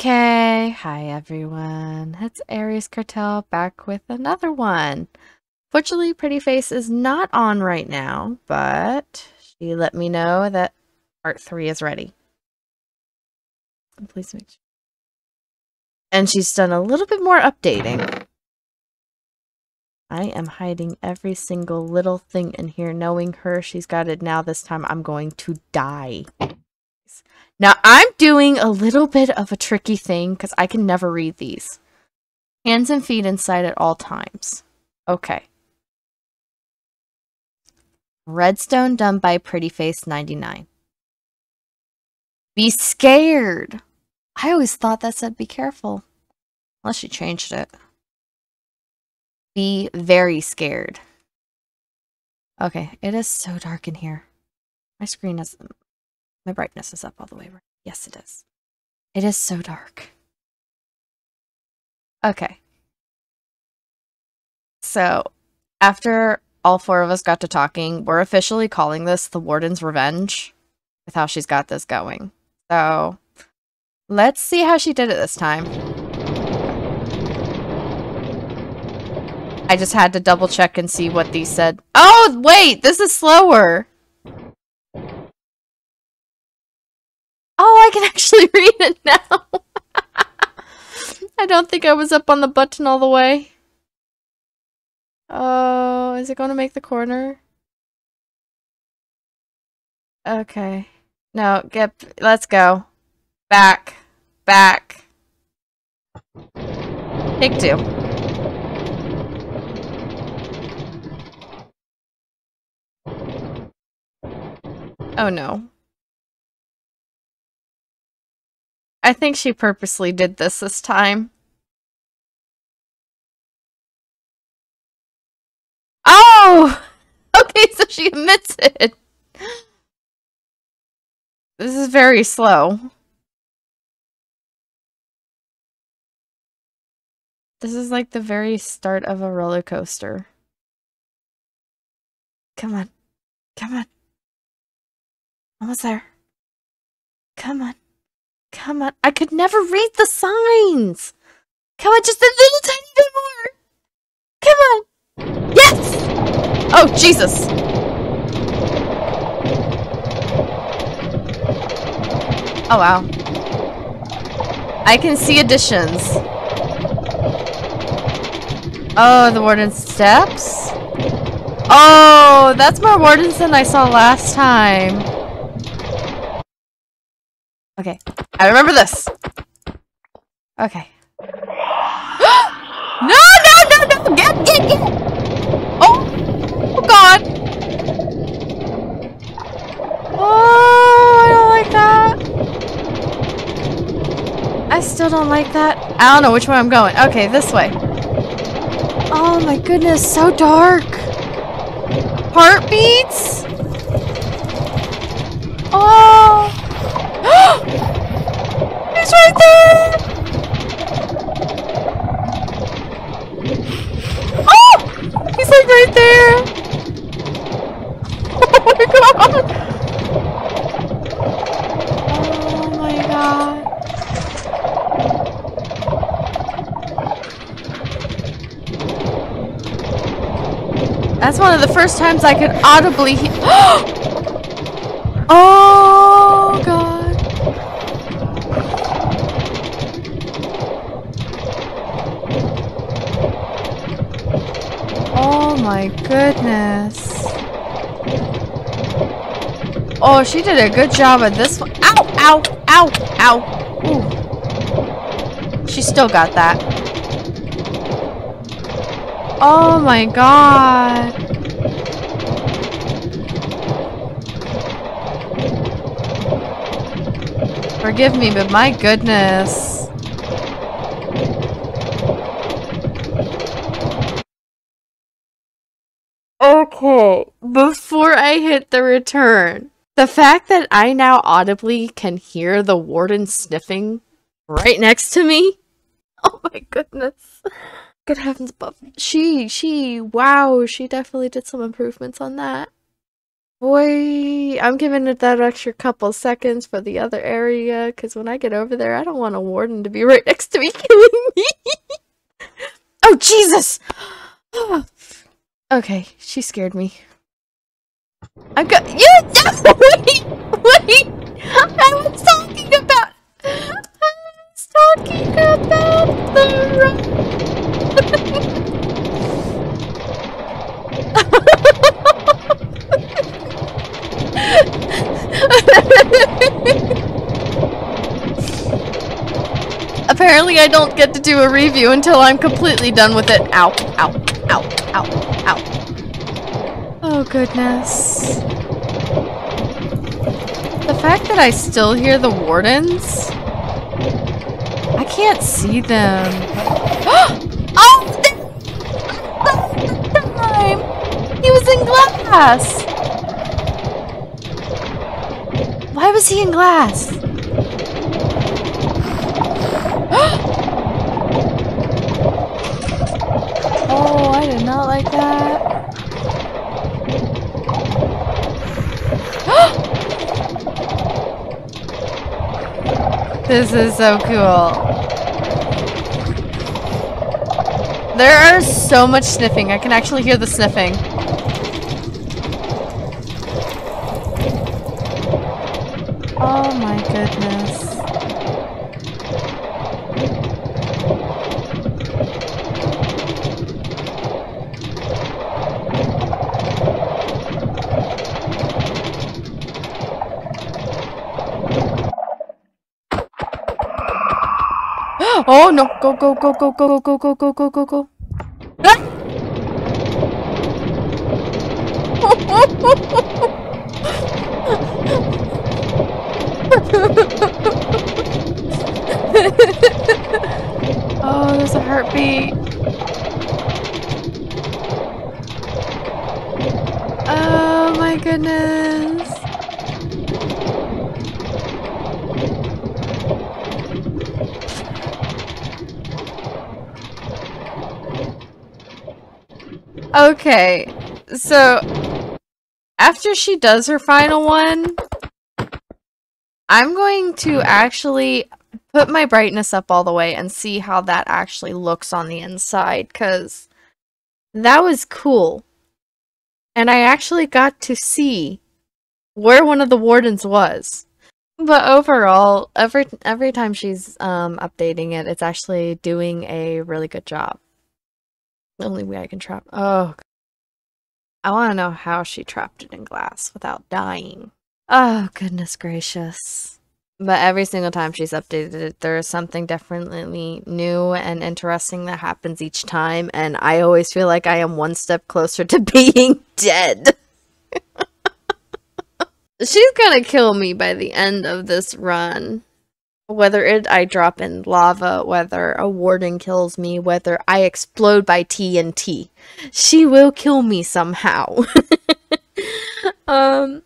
Okay, hi everyone. It's Ares Cartel back with another one. Fortunately, Pretty Face is not on right now, but she let me know that part three is ready. Please make sure. And she's done a little bit more updating. I am hiding every single little thing in here, knowing her. She's got it now. This time I'm going to die. Now I'm doing a little bit of a tricky thing because I can never read these. Hands and feet inside at all times. Okay. Redstone done by Prettyface99. Be scared. I always thought that said be careful. Unless she changed it. Be very scared. Okay, it is so dark in here. My screen is my brightness is up all the way. Yes, it is. It is so dark. Okay. So, after all four of us got to talking, we're officially calling this the Warden's Revenge with how she's got this going. So, let's see how she did it this time. I just had to double check and see what these said. Oh, wait, this is slower. Oh, I can actually read it now. I don't think I was up on the button all the way. Oh, is it going to make the corner? Okay. No, get, let's go. Back. Back. Take two. Oh no. I think she purposely did this this time. Oh! Okay, so she admits it. This is very slow. This is like the very start of a roller coaster. Come on. Come on. Almost there. Come on. Come on. I could never read the signs. Come on, just a little tiny bit more. Come on. Yes! Oh, Jesus. Oh, wow. I can see additions. Oh, the warden's steps? Oh, that's more wardens than I saw last time. Okay. I remember this. Okay. no, no, no, no! Get, get, get! Oh! Oh, God! Oh, I don't like that. I still don't like that. I don't know which way I'm going. Okay, this way. Oh my goodness, so dark. Heartbeats? Oh! He's right there! Oh! He's like right there! Oh my god! Oh my god. That's one of the first times I could audibly hear- Oh god. Oh my goodness. Oh, she did a good job at this one. Ow, ow, ow, ow. Ooh. She still got that. Oh my god. Forgive me, but my goodness. Okay, before I hit the return, the fact that I now audibly can hear the warden sniffing right next to me. Oh my goodness. Good heavens, but she, she, wow, she definitely did some improvements on that. Boy, I'm giving it that extra couple seconds for the other area, because when I get over there, I don't want a warden to be right next to me killing me. oh, Jesus! okay, she scared me. I'm go- You- Wait! Wait! I was Apparently I don't get to do a review until I'm completely done with it. Ow, ow, ow, ow, ow. Oh goodness. The fact that I still hear the wardens? I can't see them. oh! The time! He was in glass! Why was he in glass? oh, I did not like that. This is so cool. There are so much sniffing. I can actually hear the sniffing. Oh my goodness. Oh no! Go go go go go go go go go go go! oh, there's a heartbeat. Oh my goodness. Okay, so after she does her final one, I'm going to actually put my brightness up all the way and see how that actually looks on the inside because that was cool. And I actually got to see where one of the wardens was. But overall, every every time she's um, updating it, it's actually doing a really good job. The only way I can trap. Oh, I want to know how she trapped it in glass without dying. Oh, goodness gracious. But every single time she's updated it, there is something definitely new and interesting that happens each time, and I always feel like I am one step closer to being dead. She's gonna kill me by the end of this run. Whether it I drop in lava, whether a warden kills me, whether I explode by TNT. She will kill me somehow. um